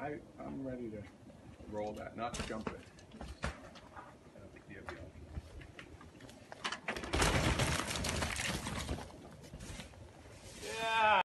I, I'm ready to roll that, not to jump it.